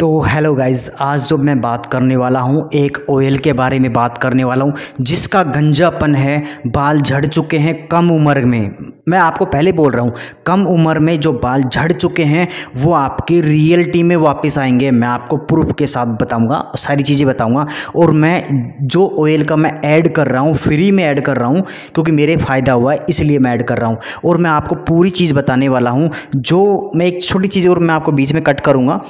तो hello guys आज जो मैं बात करने वाला हूँ, एक ऑयल के बारे में बात करने वाला हूँ, जिसका गंजापन है, बाल झड़ चुके हैं कम उम्र में। मैं आपको पहले बोल रहा हूँ, कम उम्र में जो बाल झड़ चुके हैं, वो आपकी रियलिटी में वापस आएँगे। मैं आपको प्रूफ के साथ बताऊँगा, सारी चीज़ें बताऊँगा। और मैं जो ऑयल का मैं ऐड कर रहा हूँ फ्री में ऐड कर रहा हूँ, क्योंकि मेरे फ़ायदा हुआ है, इसलिए मैं ऐड कर रहा हूँ। और मैं आपको पूरी चीज़ बताने वाला हूँ, जो मैं एक छोटी चीज़ और मैं आपको बीच में कट करूँगा।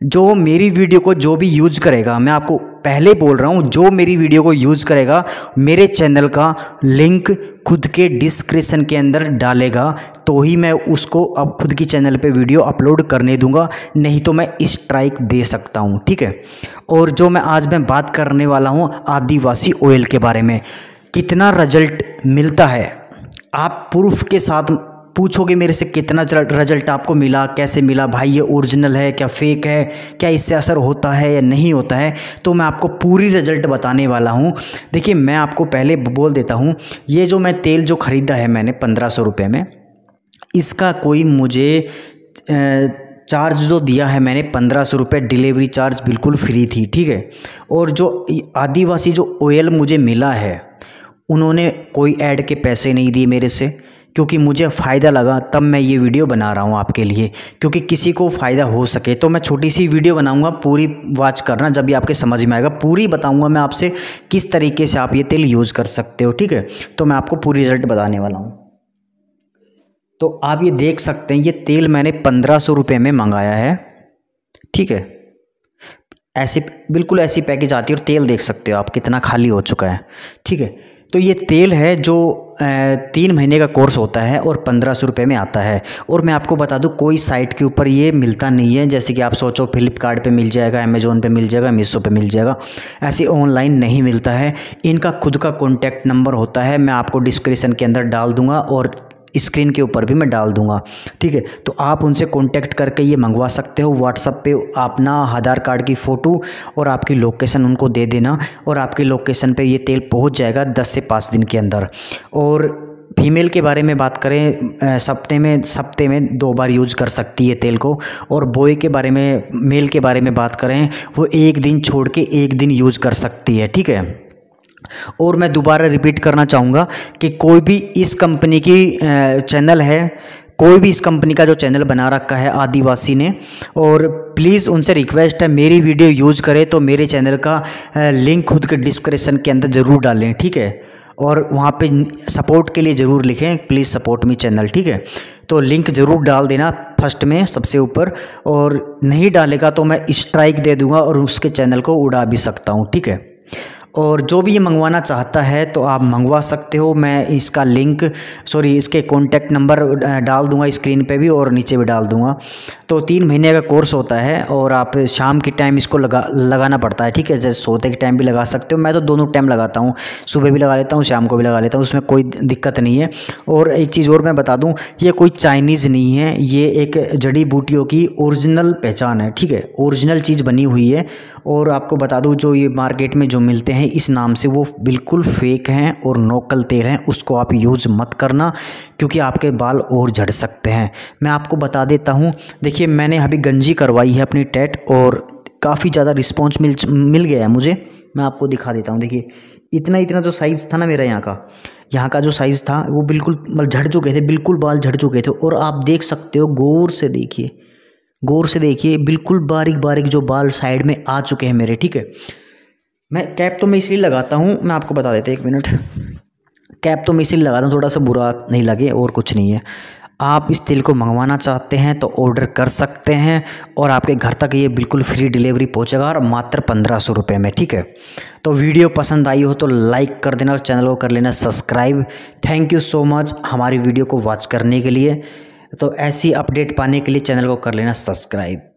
जो मेरी वीडियो को जो भी यूज़ करेगा, मैं आपको पहले बोल रहा हूँ, जो मेरी वीडियो को यूज़ करेगा, मेरे चैनल का लिंक खुद के डिस्क्रिप्शन के अंदर डालेगा तो ही मैं उसको अब खुद की चैनल पे वीडियो अपलोड करने दूँगा, नहीं तो मैं स्ट्राइक दे सकता हूँ, ठीक है? और जो मैं आज मैं बात करने वाला हूँ आदिवासी ऑयल के बारे में, कितना रिज़ल्ट मिलता है? आप प्रूफ के साथ पूछोगे मेरे से कितना रिज़ल्ट आपको मिला, कैसे मिला? भाई, ये ओरिजिनल है, क्या फेक है? क्या इससे असर होता है या नहीं होता है? तो मैं आपको पूरी रिज़ल्ट बताने वाला हूँ। देखिए, मैं आपको पहले बोल देता हूँ, ये जो मैं तेल जो ख़रीदा है मैंने पंद्रह सौ रुपये में, इसका कोई मुझे चार्ज जो दिया है मैंने पंद्रह सौ रुपये डिलीवरी चार्ज बिल्कुल फ्री थी, ठीक है? और जो आदिवासी जो ऑयल मुझे मिला है, उन्होंने कोई ऐड के पैसे नहीं दिए मेरे से। क्योंकि मुझे फ़ायदा लगा, तब मैं ये वीडियो बना रहा हूँ आपके लिए। क्योंकि किसी को फ़ायदा हो सके तो मैं छोटी सी वीडियो बनाऊँगा, पूरी वॉच करना, जब भी आपके समझ में आएगा। पूरी बताऊँगा मैं आपसे, किस तरीके से आप ये तेल यूज़ कर सकते हो, ठीक है? तो मैं आपको पूरी रिज़ल्ट बताने वाला हूँ। तो आप ये देख सकते हैं, ये तेल मैंने पंद्रह सौ रुपये में मंगाया है, ठीक है? ऐसी, बिल्कुल ऐसी पैकेज आती है और तेल देख सकते हो आप, कितना खाली हो चुका है, ठीक है? तो ये तेल है जो तीन महीने का कोर्स होता है और पंद्रह सौ रुपये में आता है। और मैं आपको बता दूँ, कोई साइट के ऊपर ये मिलता नहीं है। जैसे कि आप सोचो, फ्लिपकार्ट मिल जाएगा अमेज़ोन पर मिल जाएगा मीशो पर मिल जाएगा। ऐसे ऑनलाइन नहीं मिलता है। इनका खुद का कॉन्टैक्ट नंबर होता है। मैं आपको डिस्क्रिप्सन के अंदर डाल दूँगा और स्क्रीन के ऊपर भी मैं डाल दूँगा। ठीक है? तो आप उनसे कांटेक्ट करके ये मंगवा सकते हो। व्हाट्सअप पे अपना आधार कार्ड की फ़ोटो और आपकी लोकेशन उनको दे देना और आपकी लोकेशन पे ये तेल पहुँच जाएगा दस से पाँच दिन के अंदर। और फीमेल के बारे में बात करें सप्ते में सप्ते में दो बार यूज़ कर सकती है तेल को। और बॉय के बारे में मेल के बारे में बात करें, वो एक दिन छोड़ के एक दिन यूज़ कर सकती है। ठीक है? और मैं दोबारा रिपीट करना चाहूँगा कि कोई भी इस कंपनी की चैनल है, कोई भी इस कंपनी का जो चैनल बना रखा है आदिवासी ने, और प्लीज़ उनसे रिक्वेस्ट है मेरी वीडियो यूज़ करें तो मेरे चैनल का लिंक खुद के डिस्क्रिप्शन के अंदर ज़रूर डालें, ठीक है? और वहाँ पे सपोर्ट के लिए ज़रूर लिखें प्लीज़ सपोर्ट मी चैनल ठीक है? तो लिंक ज़रूर डाल देना फ़र्स्ट में सबसे ऊपर, और नहीं डालेगा तो मैं स्ट्राइक दे दूँगा और उसके चैनल को उड़ा भी सकता हूँ, ठीक है? और जो भी ये मंगवाना चाहता है तो आप मंगवा सकते हो। मैं इसका लिंक, सॉरी, इसके कॉन्टैक्ट नंबर डाल दूँगा स्क्रीन पे भी और नीचे भी डाल दूँगा। तो तीन महीने का कोर्स होता है और आप शाम के टाइम इसको लगा, लगाना पड़ता है, ठीक है? जैसे सोते के टाइम भी लगा सकते हो। मैं तो दोनों टाइम लगाता हूँ। सुबह भी लगा लेता हूँ, शाम को भी लगा लेता हूँ, उसमें कोई दिक्कत नहीं है। और एक चीज़ और मैं बता दूँ, ये कोई चाइनीज़ नहीं है, ये एक जड़ी बूटियों की ओरिजिनल पहचान है, ठीक है? ओरिजिनल चीज़ बनी हुई है और आपको बता दूँ, जो ये मार्केट में जो मिलते हैं, इस नाम से वो बिल्कुल फेक हैं और नोकल तेल हैं, उसको आप यूज़ मत करना, क्योंकि आपके बाल और झड़ सकते हैं। मैं आपको बता देता हूँ, देखिए, मैंने अभी गंजी करवाई है अपनी टेट और काफ़ी ज़्यादा रिस्पॉन्स मिल मिल गया है मुझे। मैं आपको दिखा देता हूँ, देखिए, इतना इतना जो साइज़ था ना मेरा यहाँ का यहाँ का जो साइज़ था, वो बिल्कुल मतलब झड़ चुके थे, बिल्कुल बाल झड़ चुके थे, और आप देख सकते हो, गौर से देखिए गौर से देखिए, बिल्कुल बारीक बारीक जो बाल साइड में आ चुके हैं मेरे, ठीक है? मैं कैप तो मैं इसलिए लगाता हूँ, मैं आपको बता देता एक मिनट कैप तो मैं इसलिए लगाता हूँ, थोड़ा सा बुरा नहीं लगे, और कुछ नहीं है। आप इस तेल को मंगवाना चाहते हैं तो ऑर्डर कर सकते हैं, और आपके घर तक ये बिल्कुल फ्री डिलीवरी पहुंचेगा, और मात्र पंद्रह सौ रुपये में, ठीक है? तो वीडियो पसंद आई हो तो लाइक कर देना और चैनल को कर लेना subscribe thank you so much हमारी वीडियो को वॉच करने के लिए। तो ऐसी अपडेट पाने के लिए चैनल को कर लेना सब्सक्राइब।